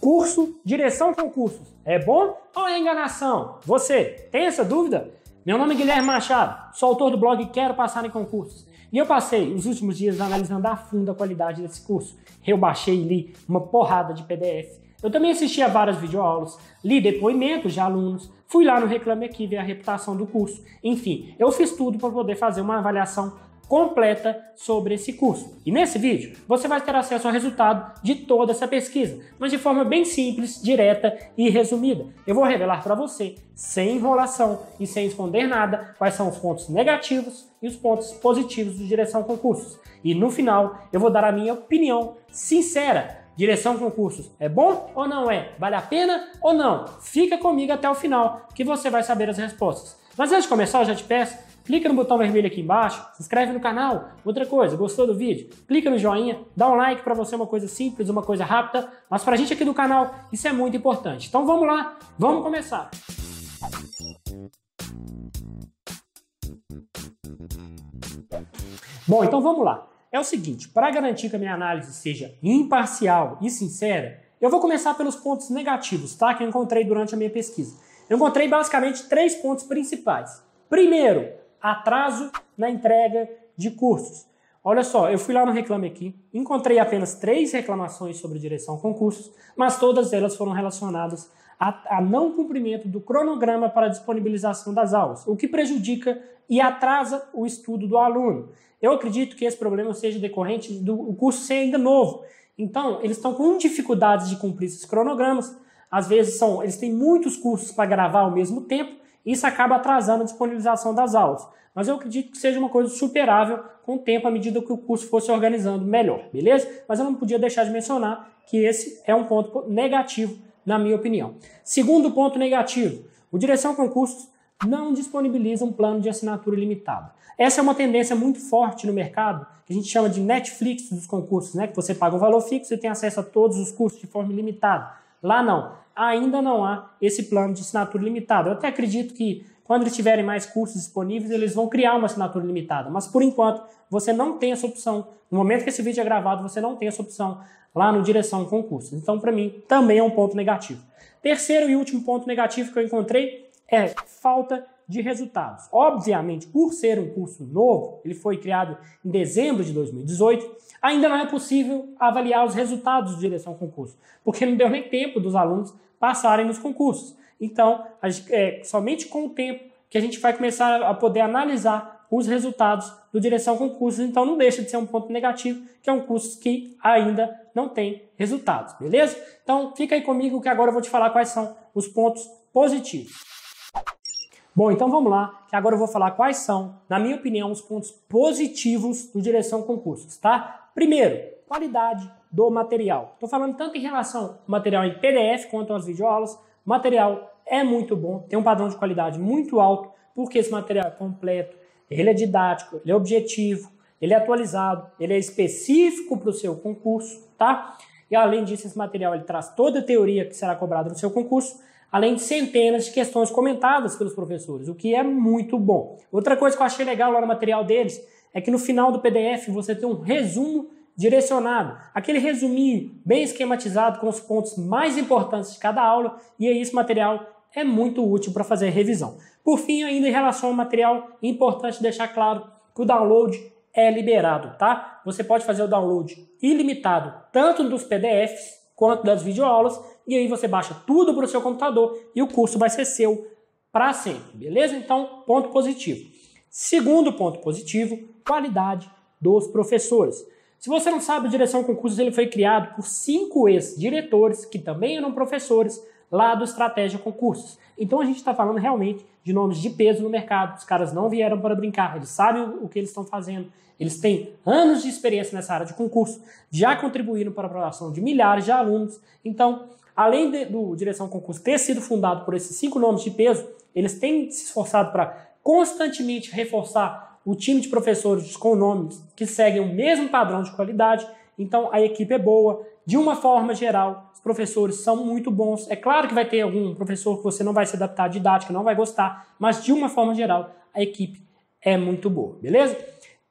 Curso Direção Concursos. É bom ou é enganação? Você tem essa dúvida? Meu nome é Guilherme Machado, sou autor do blog Quero Passar em Concursos. E eu passei os últimos dias analisando a fundo a qualidade desse curso. Eu baixei e li uma porrada de PDF. Eu também assisti a várias videoaulas, li depoimentos de alunos, fui lá no Reclame Aqui ver a reputação do curso. Enfim, eu fiz tudo para poder fazer uma avaliação completa sobre esse curso. E nesse vídeo você vai ter acesso ao resultado de toda essa pesquisa, mas de forma bem simples, direta e resumida. Eu vou revelar para você, sem enrolação e sem esconder nada, quais são os pontos negativos e os pontos positivos do Direção Concursos. E no final eu vou dar a minha opinião sincera. Direção Concursos é bom ou não é? Vale a pena ou não? Fica comigo até o final que você vai saber as respostas. Mas antes de começar, eu já te peço clica no botão vermelho aqui embaixo, se inscreve no canal. Outra coisa, gostou do vídeo? Clica no joinha, dá um like para você, uma coisa simples, uma coisa rápida, mas para a gente aqui do canal isso é muito importante. Então vamos lá, vamos começar. Bom, então vamos lá. É o seguinte, para garantir que a minha análise seja imparcial e sincera, eu vou começar pelos pontos negativos, tá? Que eu encontrei durante a minha pesquisa. Eu encontrei basicamente três pontos principais. Primeiro, atraso na entrega de cursos. Olha só, eu fui lá no Reclame Aqui, encontrei apenas três reclamações sobre direção concursos, mas todas elas foram relacionadas a, a, não cumprimento do cronograma para disponibilização das aulas, o que prejudica e atrasa o estudo do aluno. Eu acredito que esse problema seja decorrente do curso ser ainda novo. Então, eles estão com dificuldades de cumprir esses cronogramas. Às vezes são, eles têm muitos cursos para gravar ao mesmo tempo isso acaba atrasando a disponibilização das aulas. Mas eu acredito que seja uma coisa superável com o tempo à medida que o curso fosse organizando melhor, beleza? Mas eu não podia deixar de mencionar que esse é um ponto negativo, na minha opinião. Segundo ponto negativo, o Direção Concursos não disponibiliza um plano de assinatura ilimitado. Essa é uma tendência muito forte no mercado, que a gente chama de Netflix dos concursos, né? Que você paga um valor fixo e tem acesso a todos os cursos de forma ilimitada. Lá não ainda não há esse plano de assinatura limitada. Eu até acredito que quando eles tiverem mais cursos disponíveis, eles vão criar uma assinatura limitada. Mas por enquanto, você não tem essa opção. No momento que esse vídeo é gravado, você não tem essa opção lá no Direção Concursos. Então, para mim, também é um ponto negativo. Terceiro e último ponto negativo que eu encontrei é falta de resultados. Obviamente, por ser um curso novo, ele foi criado em dezembro de 2018, ainda não é possível avaliar os resultados de direção concurso, porque não deu nem tempo dos alunos passarem nos concursos. Então, é somente com o tempo que a gente vai começar a poder analisar os resultados do Direção Concursos, então não deixa de ser um ponto negativo, que é um curso que ainda não tem resultados, beleza? Então fica aí comigo que agora eu vou te falar quais são os pontos positivos. Bom, então vamos lá, que agora eu vou falar quais são, na minha opinião, os pontos positivos do Direção Concursos, tá? Primeiro, qualidade do material. Estou falando tanto em relação ao material em PDF quanto às videoaulas. O material é muito bom, tem um padrão de qualidade muito alto, porque esse material é completo, ele é didático, ele é objetivo, ele é atualizado, ele é específico para o seu concurso, tá? E além disso, esse material ele traz toda a teoria que será cobrada no seu concurso, além de centenas de questões comentadas pelos professores, o que é muito bom. Outra coisa que eu achei legal lá no material deles é que no final do PDF você tem um resumo direcionado, aquele resuminho bem esquematizado com os pontos mais importantes de cada aula, e aí esse material é muito útil para fazer revisão. Por fim, ainda em relação ao material, é importante deixar claro que o download é liberado, tá? Você pode fazer o download ilimitado, tanto dos PDFs quanto das videoaulas, e aí você baixa tudo para o seu computador e o curso vai ser seu para sempre, beleza? Então, ponto positivo. Segundo ponto positivo, qualidade dos professores. Se você não sabe, o Direção Concursos ele foi criado por cinco ex-diretores, que também eram professores, lá do Estratégia Concursos. Então a gente está falando realmente de nomes de peso no mercado. Os caras não vieram para brincar, eles sabem o que eles estão fazendo. Eles têm anos de experiência nessa área de concurso, já contribuíram para a aprovação de milhares de alunos. Então, além de, do Direção Concurso ter sido fundado por esses cinco nomes de peso, eles têm se esforçado para constantemente reforçar o time de professores com nomes que seguem o mesmo padrão de qualidade, então a equipe é boa. De uma forma geral, os professores são muito bons. É claro que vai ter algum professor que você não vai se adaptar à didática, não vai gostar, mas de uma forma geral, a equipe é muito boa, beleza?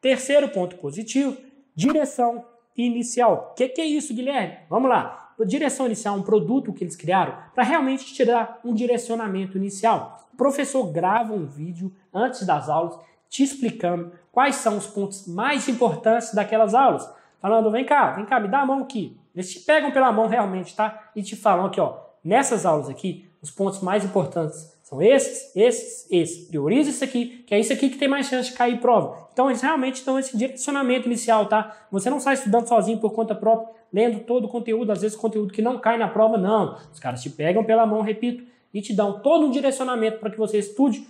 Terceiro ponto positivo, direção inicial. O que, que é isso, Guilherme? Vamos lá. Direção inicial, um produto que eles criaram, para realmente te dar um direcionamento inicial. O professor grava um vídeo antes das aulas te explicando quais são os pontos mais importantes daquelas aulas. Falando, vem cá, vem cá, me dá a mão aqui. Eles te pegam pela mão realmente, tá? E te falam aqui, ó, nessas aulas aqui, os pontos mais importantes são esses, esses, esses. Prioriza isso aqui, que é isso aqui que tem mais chance de cair em prova. Então, eles realmente dão esse direcionamento inicial, tá? Você não sai estudando sozinho por conta própria, lendo todo o conteúdo, às vezes conteúdo que não cai na prova, não. Os caras te pegam pela mão, repito, e te dão todo um direcionamento para que você estude,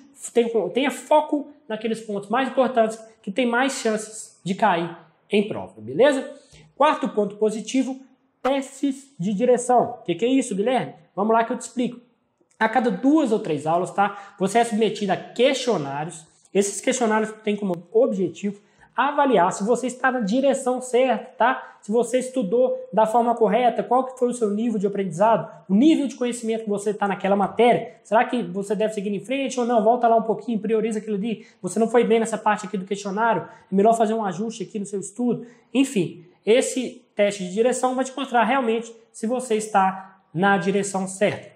tenha, foco naqueles pontos mais importantes que tem mais chances de cair em prova, beleza? Quarto ponto positivo, testes de direção. O que, que é isso, Guilherme? Vamos lá que eu te explico. A cada duas ou três aulas, tá? Você é submetido a questionários. Esses questionários têm como objetivo avaliar se você está na direção certa, tá? Se você estudou da forma correta, qual que foi o seu nível de aprendizado, o nível de conhecimento que você está naquela matéria. Será que você deve seguir em frente ou não? Volta lá um pouquinho, prioriza aquilo ali. Você não foi bem nessa parte aqui do questionário, é melhor fazer um ajuste aqui no seu estudo. Enfim, esse teste de direção vai te mostrar realmente se você está na direção certa.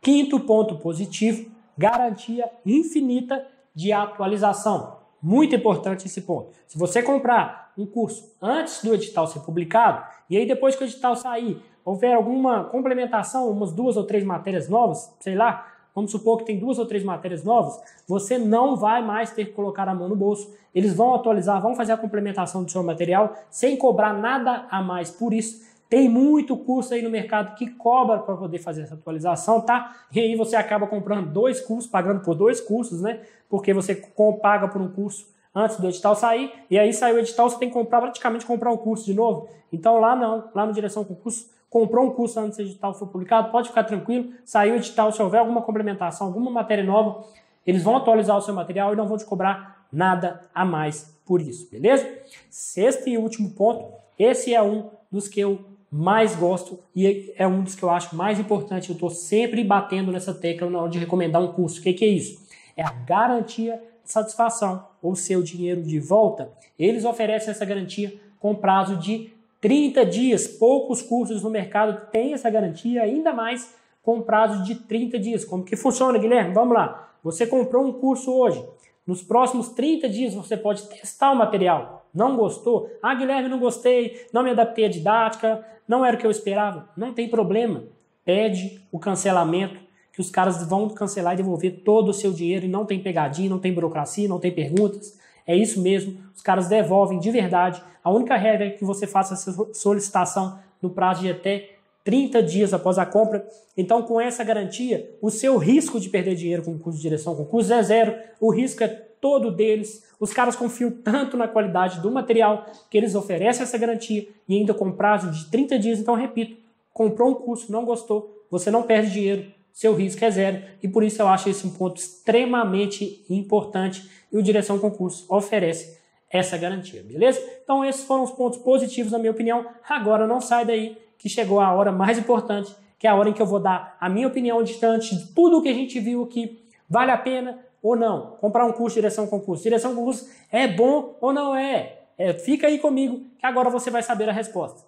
Quinto ponto positivo, garantia infinita de atualização. Muito importante esse ponto. Se você comprar um curso antes do edital ser publicado, e aí depois que o edital sair, houver alguma complementação, umas duas ou três matérias novas, sei lá, vamos supor que tem duas ou três matérias novas, você não vai mais ter que colocar a mão no bolso. Eles vão atualizar, vão fazer a complementação do seu material sem cobrar nada a mais por isso. Tem muito curso aí no mercado que cobra para poder fazer essa atualização, tá? E aí você acaba comprando dois cursos, pagando por dois cursos, né? Porque você paga por um curso antes do edital sair, e aí saiu o edital, você tem que comprar, praticamente comprar o curso de novo. Então lá não, lá no Direção Concurso, comprou um curso antes do edital for publicado, pode ficar tranquilo, saiu o edital, se houver alguma complementação, alguma matéria nova, eles vão atualizar o seu material e não vão te cobrar nada a mais por isso, beleza? Sexto e último ponto, esse é um dos que eu mais gosto e é um dos que eu acho mais importante. Eu estou sempre batendo nessa tecla na hora de recomendar um curso. O que, que é isso? É a garantia de satisfação ou seu dinheiro de volta. Eles oferecem essa garantia com prazo de 30 dias. Poucos cursos no mercado têm essa garantia, ainda mais com prazo de 30 dias. Como que funciona, Guilherme? Vamos lá. Você comprou um curso hoje. Nos próximos 30 dias você pode testar o material. Não gostou? Ah, Guilherme, não gostei, não me adaptei à didática, não era o que eu esperava. Não tem problema. Pede o cancelamento, que os caras vão cancelar e devolver todo o seu dinheiro e não tem pegadinha, não tem burocracia, não tem perguntas. É isso mesmo, os caras devolvem de verdade. A única regra é que você faça essa solicitação no prazo de até 30 dias após a compra. Então, com essa garantia, o seu risco de perder dinheiro com o curso de direção com curso é zero. O risco é todo deles. Os caras confiam tanto na qualidade do material que eles oferecem essa garantia e ainda com prazo de 30 dias. Então, repito, comprou um curso, não gostou, você não perde dinheiro, seu risco é zero. E por isso eu acho esse um ponto extremamente importante e o Direção Concurso oferece essa garantia, beleza? Então esses foram os pontos positivos na minha opinião. Agora não sai daí que chegou a hora mais importante, que é a hora em que eu vou dar a minha opinião distante de tudo o que a gente viu aqui. Vale a pena ou não? Comprar um curso de direção concurso. Direção concurso é bom ou não é? é? Fica aí comigo que agora você vai saber a resposta.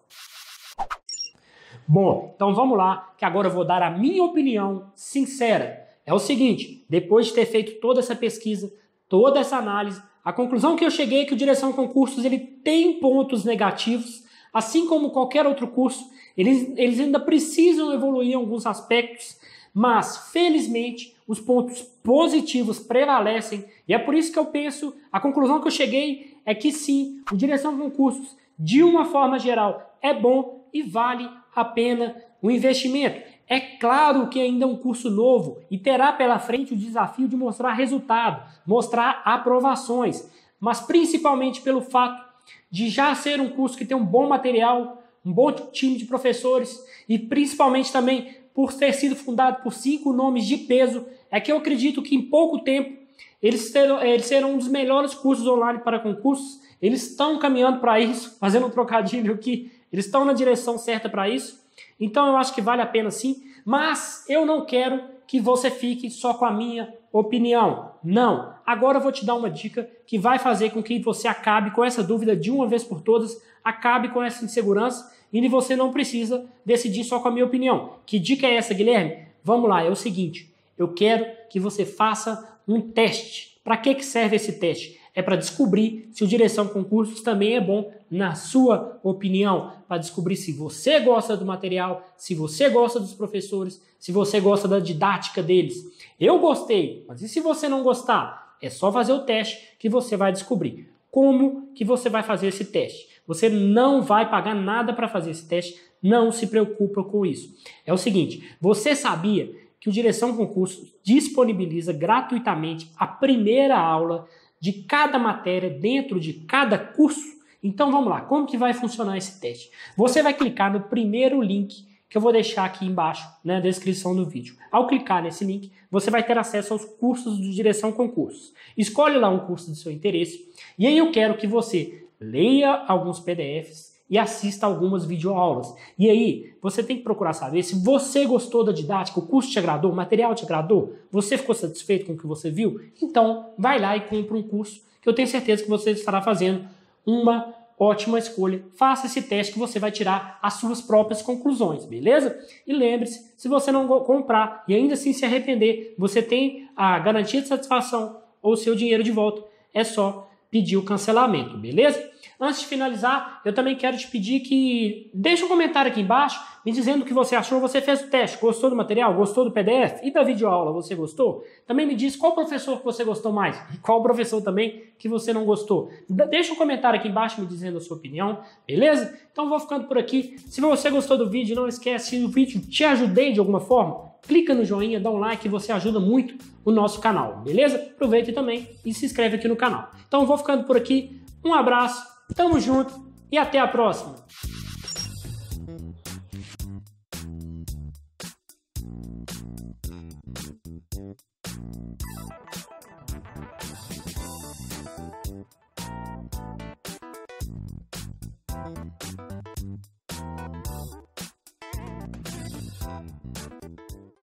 Bom, então vamos lá, que agora eu vou dar a minha opinião sincera. É o seguinte, depois de ter feito toda essa pesquisa, toda essa análise, a conclusão que eu cheguei é que o Direção Concursos ele tem pontos negativos, assim como qualquer outro curso, eles, eles ainda precisam evoluir em alguns aspectos, mas felizmente os pontos positivos prevalecem e é por isso que eu penso, a conclusão que eu cheguei é que sim, o direção de concursos, de uma forma geral, é bom e vale a pena o investimento. É claro que ainda é um curso novo e terá pela frente o desafio de mostrar resultado, mostrar aprovações, mas principalmente pelo fato de já ser um curso que tem um bom material, um bom time de professores e principalmente também por ter sido fundado por cinco nomes de peso, é que eu acredito que em pouco tempo eles serão, eles serão um dos melhores cursos online para concursos. Eles estão caminhando para isso, fazendo um trocadilho aqui, eles estão na direção certa para isso. Então eu acho que vale a pena sim, mas eu não quero que você fique só com a minha opinião. Não. Agora eu vou te dar uma dica que vai fazer com que você acabe com essa dúvida de uma vez por todas, acabe com essa insegurança e você não precisa decidir só com a minha opinião. Que dica é essa, Guilherme? Vamos lá, é o seguinte: eu quero que você faça um teste. Para que, que serve esse teste? É para descobrir se o direção concursos também é bom na sua opinião, para descobrir se você gosta do material, se você gosta dos professores, se você gosta da didática deles. Eu gostei, mas e se você não gostar? É só fazer o teste que você vai descobrir. Como que você vai fazer esse teste? Você não vai pagar nada para fazer esse teste, não se preocupa com isso. É o seguinte, você sabia que o Direção Concurso disponibiliza gratuitamente a primeira aula de cada matéria dentro de cada curso? Então vamos lá, como que vai funcionar esse teste? Você vai clicar no primeiro link que eu vou deixar aqui embaixo né, na descrição do vídeo. Ao clicar nesse link, você vai ter acesso aos cursos de direção concursos. Escolhe lá um curso de seu interesse e aí eu quero que você leia alguns PDFs e assista algumas videoaulas. E aí, você tem que procurar saber se você gostou da didática, o curso te agradou, o material te agradou, você ficou satisfeito com o que você viu? Então, vai lá e compra um curso que eu tenho certeza que você estará fazendo uma ótima escolha. Faça esse teste que você vai tirar as suas próprias conclusões, beleza? E lembre-se, se você não comprar e ainda assim se arrepender, você tem a garantia de satisfação ou seu dinheiro de volta. É só pedir o cancelamento, beleza? Antes de finalizar, eu também quero te pedir que deixe um comentário aqui embaixo me dizendo o que você achou. Você fez o teste, gostou do material, gostou do PDF e da videoaula, você gostou? Também me diz qual professor que você gostou mais e qual professor também que você não gostou. Deixa um comentário aqui embaixo me dizendo a sua opinião, beleza? Então vou ficando por aqui. Se você gostou do vídeo, não esquece, se o vídeo te ajudei de alguma forma, clica no joinha, dá um like, você ajuda muito o nosso canal, beleza? Aproveita também e se inscreve aqui no canal. Então vou ficando por aqui. Um abraço Tamo junto e até a próxima!